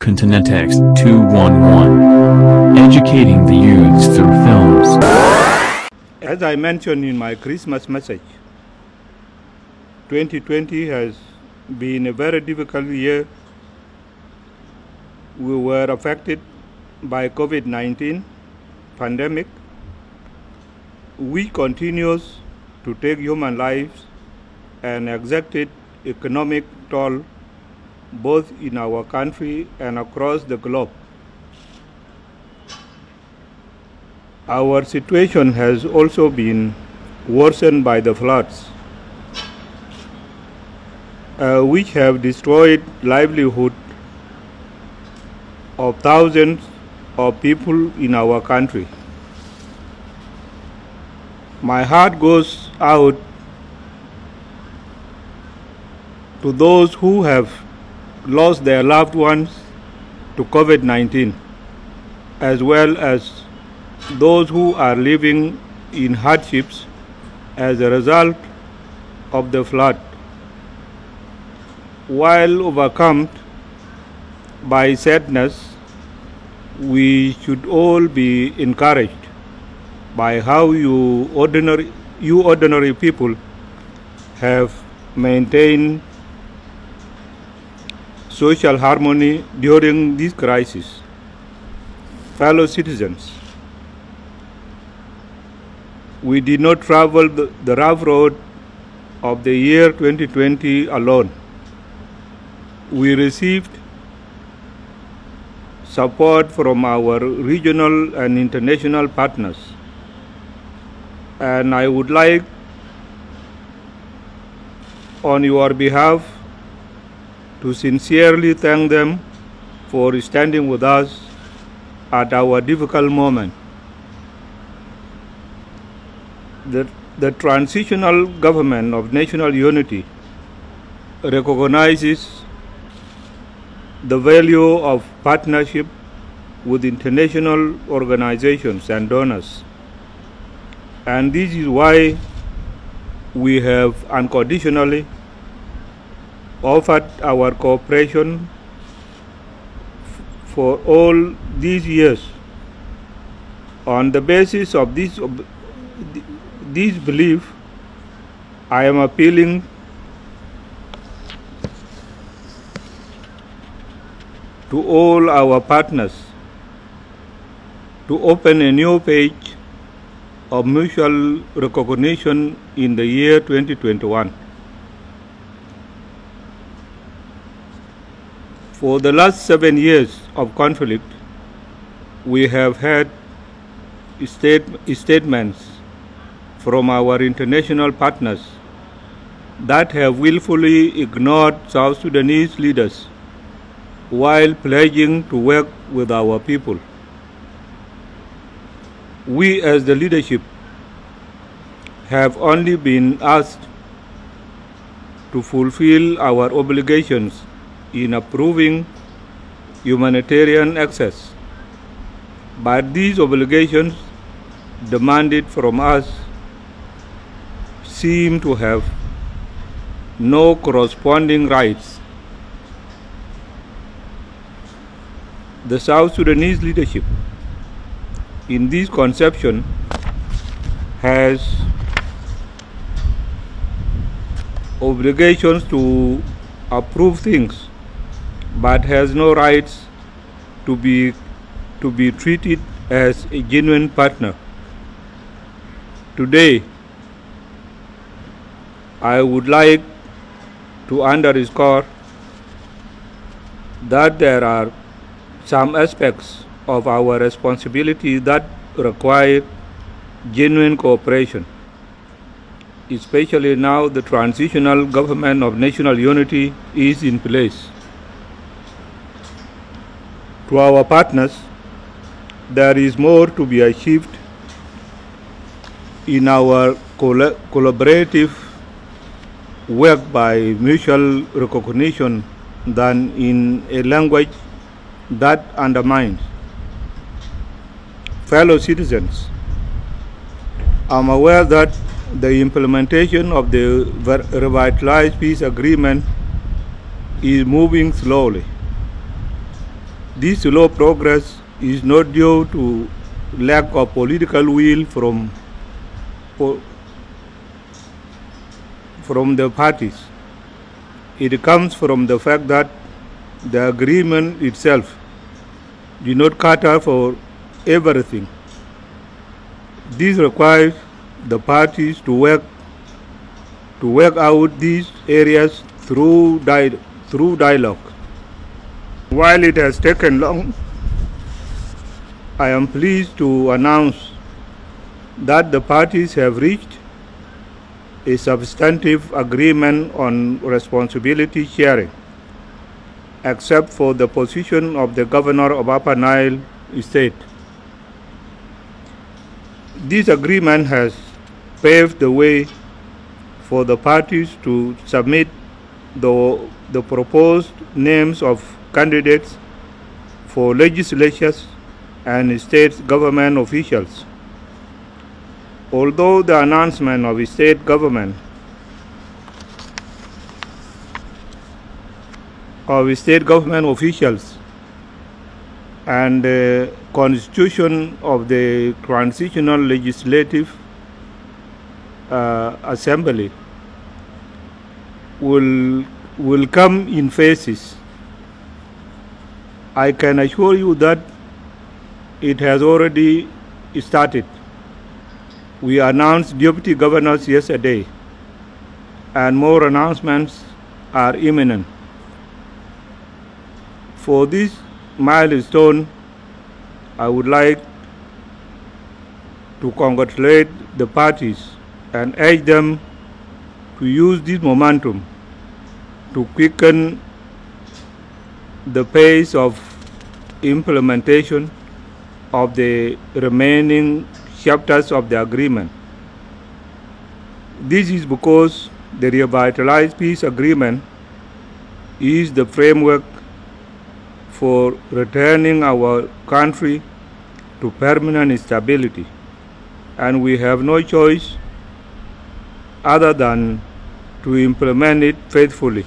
Continentex 211. Educating the youths through films. As I mentioned in my Christmas message, 2020 has been a very difficult year. We were affected by COVID-19 pandemic. We continues to take human lives and exacted economic toll both in our country and across the globe. Our situation has also been worsened by the floods, uh, which have destroyed livelihood of thousands of people in our country. My heart goes out to those who have lost their loved ones to COVID 19, as well as those who are living in hardships as a result of the flood. While overcome by sadness, we should all be encouraged by how you ordinary, you ordinary people have maintained social harmony during this crisis. Fellow citizens, we did not travel the, the rough road of the year 2020 alone. We received support from our regional and international partners. And I would like, on your behalf, to sincerely thank them for standing with us at our difficult moment. The, the transitional government of national unity recognizes the value of partnership with international organizations and donors. And this is why we have unconditionally offered our cooperation for all these years. On the basis of this, this belief, I am appealing to all our partners to open a new page of mutual recognition in the year 2021. For the last seven years of conflict, we have had state, statements from our international partners that have willfully ignored South Sudanese leaders while pledging to work with our people. We as the leadership have only been asked to fulfill our obligations in approving humanitarian access. But these obligations demanded from us seem to have no corresponding rights. The South Sudanese leadership in this conception has obligations to approve things but has no rights to be to be treated as a genuine partner. Today, I would like to underscore that there are some aspects of our responsibility that require genuine cooperation, especially now the transitional government of national unity is in place. To our partners, there is more to be achieved in our coll collaborative work by mutual recognition than in a language that undermines. Fellow citizens, I'm aware that the implementation of the revitalized peace agreement is moving slowly. This slow progress is not due to lack of political will from from the parties. It comes from the fact that the agreement itself did not cater for everything. This requires the parties to work to work out these areas through di- through dialogue. While it has taken long, I am pleased to announce that the parties have reached a substantive agreement on responsibility sharing, except for the position of the governor of Upper Nile State. This agreement has paved the way for the parties to submit the, the proposed names of candidates for legislatures and state government officials. Although the announcement of state government of state government officials and the constitution of the transitional legislative uh, assembly will will come in phases. I can assure you that it has already started. We announced deputy governors yesterday, and more announcements are imminent. For this milestone, I would like to congratulate the parties and urge them to use this momentum to quicken the pace of implementation of the remaining chapters of the agreement. This is because the revitalized peace agreement is the framework for returning our country to permanent stability, and we have no choice other than to implement it faithfully.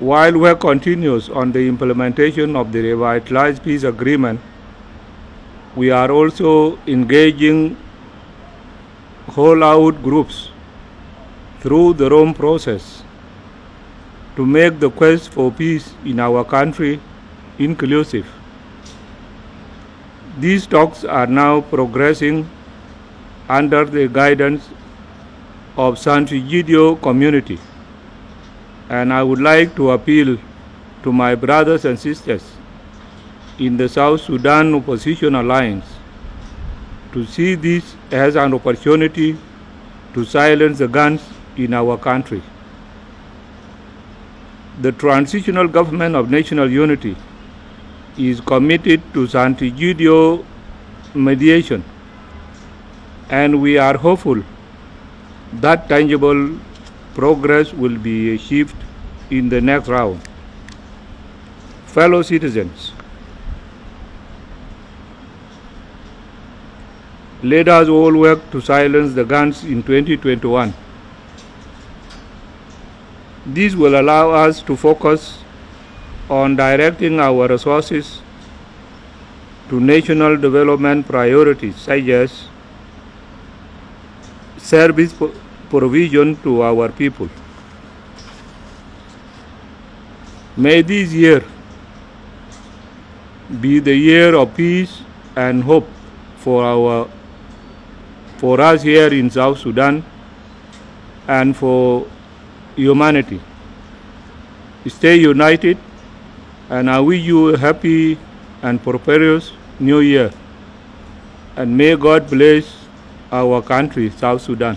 While work continues on the implementation of the revitalized peace agreement, we are also engaging whole out groups through the Rome process to make the quest for peace in our country inclusive. These talks are now progressing under the guidance of San Sant'Egidio community, and I would like to appeal to my brothers and sisters in the South Sudan Opposition Alliance to see this as an opportunity to silence the guns in our country. The transitional government of national unity is committed to Sant'Egidio mediation, and we are hopeful that tangible progress will be achieved in the next round. Fellow citizens, let us all work to silence the guns in 2021. This will allow us to focus on directing our resources to national development priorities such as service provision to our people. May this year be the year of peace and hope for our for us here in South Sudan and for humanity. Stay united and I wish you a happy and prosperous new year. And may God bless our country, South Sudan.